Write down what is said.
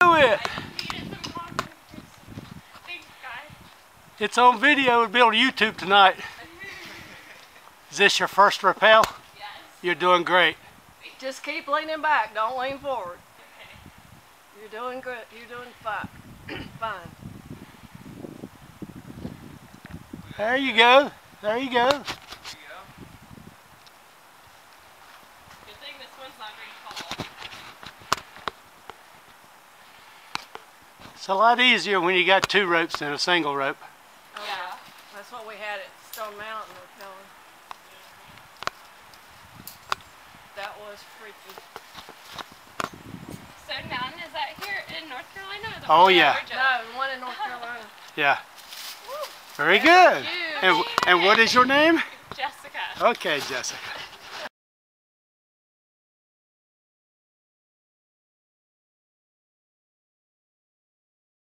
do it. It's on video. It'll be on YouTube tonight. Is this your first rappel? Yes. You're doing great. Just keep leaning back. Don't lean forward. You're doing good. You're doing fine. fine. There you go. There you go. There you go. Good thing this one's not. It's a lot easier when you got two ropes than a single rope. Oh, Yeah. That's what we had at Stone Mountain. We're telling. That was freaky. Stone Mountain, is that here in North Carolina? Or the Oh, one yeah. Georgia? No, one in North Carolina. Yeah. Very good. And, and what is your name? Jessica. Okay, Jessica.